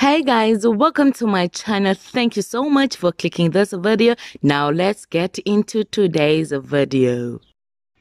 Hey guys, welcome to my channel. Thank you so much for clicking this video. Now let's get into today's video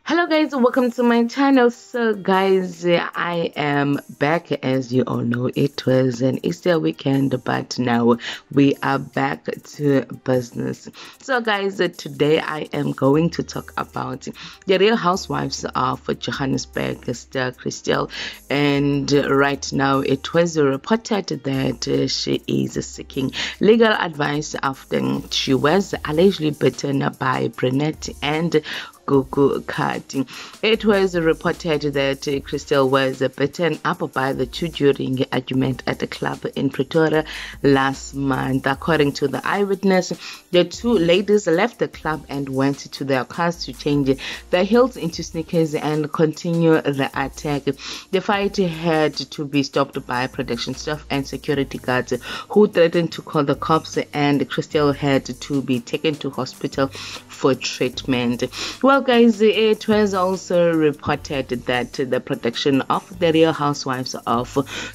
hello guys. Welcome to my channel. So guys i am back. As you all know it was an easter weekend but now we are back to business. So guys today i am going to talk about the real housewives of johannesburg star Christall. And right now it was reported that she is seeking legal advice after she was allegedly beaten by Brinnette and Gugu Khathi. It was reported that Christall was beaten up by the two during argument at a club in Pretoria last month. According to the eyewitness, the two ladies left the club and went to their cars to change their heels into sneakers and continue the attack. The fight had to be stopped by production staff and security guards who threatened to call the cops and Christall had to be taken to hospital for treatment. Well, guys, it was also reported that the production of the Real Housewives of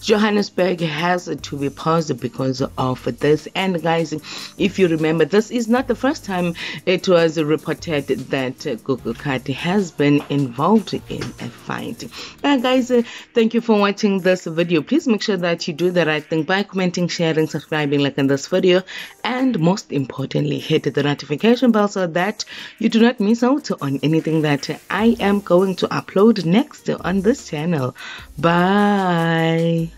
Johannesburg has to be paused because of this. And, guys, if you remember, this is not the first time it was reported that Gugu Khathi has been involved in a fight. Guys, thank you for watching this video. Please make sure that you do the right thing by commenting, sharing, subscribing, liking this video, and most importantly, hit the notification bell so that that you do not miss out on anything that I am going to upload next on this channel. Bye.